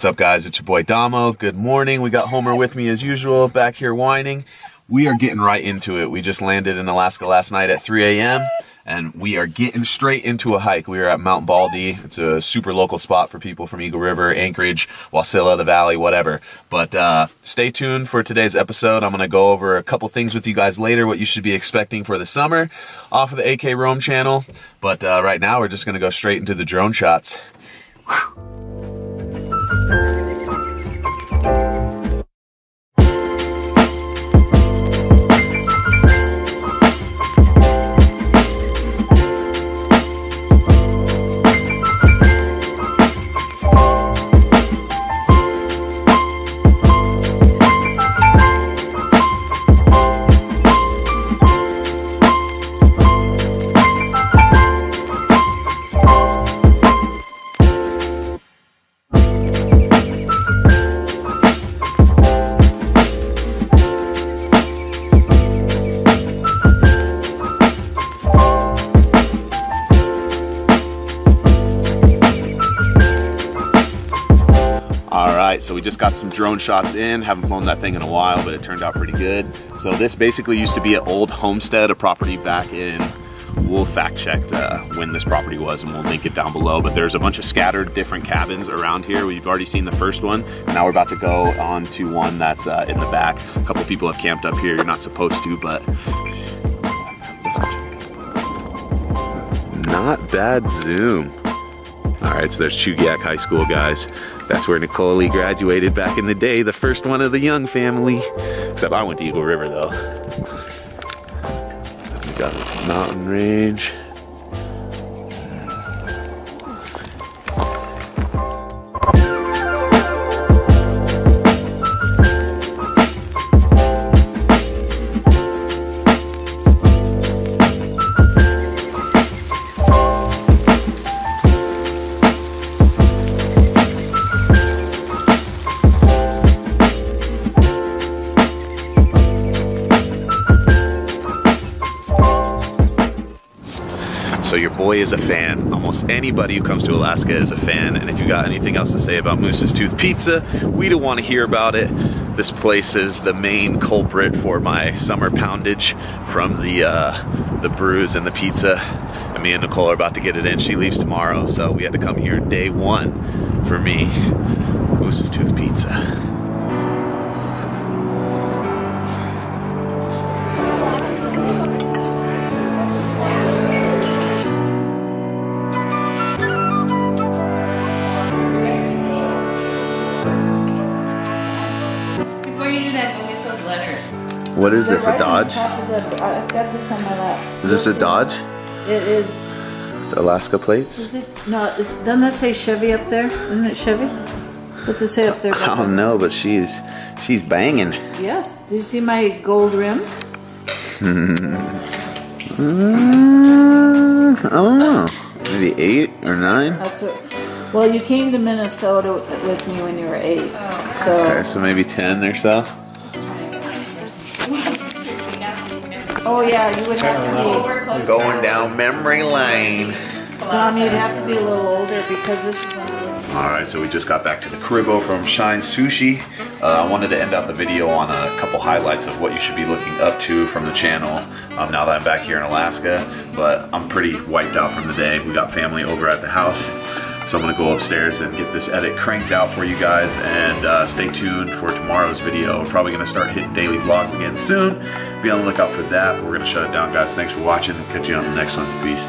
What's up guys, it's your boy Damo. Good morning. We got Homer with me as usual, back here whining. We are getting right into it. We just landed in Alaska last night at 3 a.m. and we are getting straight into a hike. We are at Mount Baldy. It's a super local spot for people from Eagle River, Anchorage, Wasilla, the Valley, whatever. But uh, stay tuned for today's episode. I'm going to go over a couple things with you guys later, what you should be expecting for the summer off of the AK Roam channel. But uh, right now we're just going to go straight into the drone shots. Right, so we just got some drone shots in. Haven't flown that thing in a while, but it turned out pretty good. So this basically used to be an old homestead, a property back in We'll fact check uh, when this property was and we'll link it down below. But there's a bunch of scattered different cabins around here. We've already seen the first one. Now we're about to go on to one that's uh, in the back. A couple people have camped up here. You're not supposed to, but not bad zoom. All right, so there's Chugiak High School, guys. That's where Nicole graduated back in the day, the first one of the Young family. Except I went to Eagle River, though. We got Mountain Range. So your boy is a fan. Almost anybody who comes to Alaska is a fan. And if you got anything else to say about Moose's Tooth Pizza, we don't want to hear about it. This place is the main culprit for my summer poundage from the uh, the brews and the pizza. And me and Nicole are about to get it in. She leaves tomorrow, so we had to come here day one for me. Moose's Tooth Pizza. What is this, a Dodge? The, I've got this on my lap. Is this a Dodge? It is. The Alaska plates? Is it? No, doesn't that say Chevy up there? Isn't it Chevy? What's it say up there? I don't know, but she's she's banging. Yes. Do you see my gold rims? mm, I don't know. Maybe eight or nine. That's what. Well, you came to Minnesota with me when you were eight. So. Okay, so maybe ten or so. Oh yeah, you would have to be going down memory lane. Mom, you'd have to be a little older because this is. All right, so we just got back to the Cribbo from Shine Sushi. Uh, I wanted to end out the video on a couple highlights of what you should be looking up to from the channel um, now that I'm back here in Alaska. But I'm pretty wiped out from the day. We got family over at the house. So I'm gonna go upstairs and get this edit cranked out for you guys and uh, stay tuned for tomorrow's video. We're probably gonna start hitting daily vlogs again soon. Be on the lookout for that. We're gonna shut it down guys. Thanks for watching catch you on the next one. Peace.